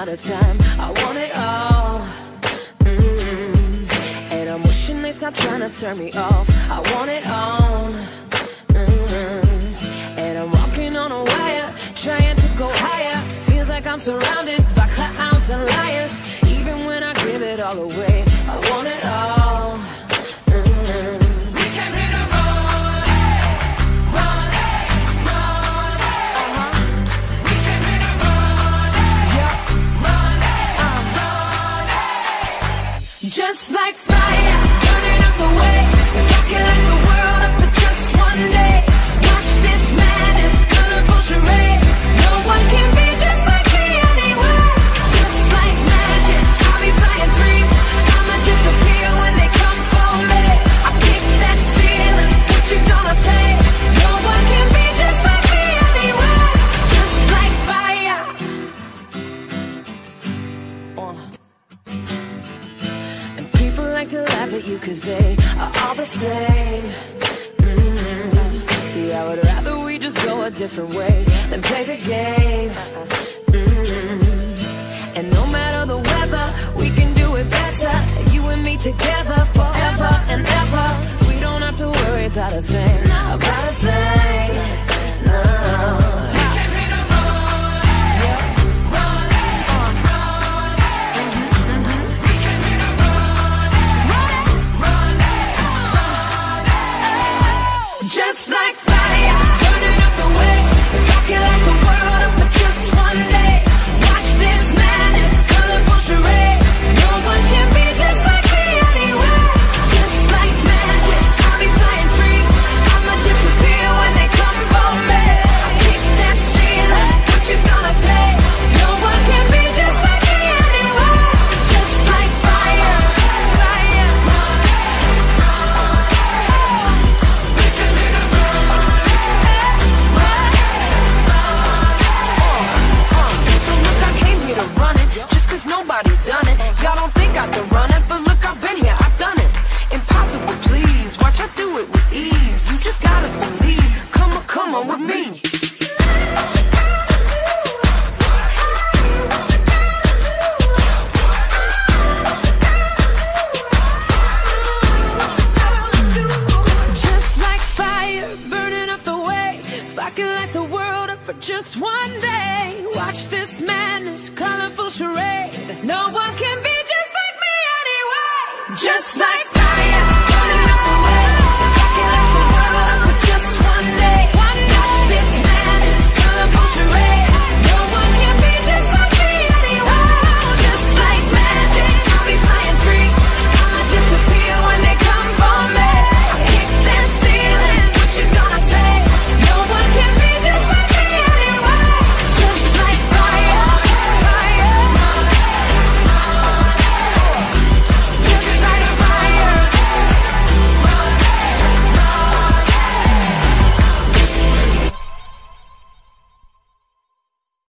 out of time. I want it all. Mm-hmm. And I'm wishing they stop trying to turn me off. I want it on. Mm-hmm. And I'm walking on a wire, trying to go higher. Feels like I'm surrounded by clowns and liars. Even when I give it all away, Just like fire, burning up the way. If I could light the world up for just one day, laugh at you cause they are all the same. Mm. See, I would rather we just go a different way than play the game. Nobody's done it. Y'all don't think I can run it, but look, I've been here, I've done it. Impossible, please, watch I do it with ease. You just gotta believe, come on, come on with me. For just one day, watch this madness, colorful charade. No one can be just like me anyway. Just like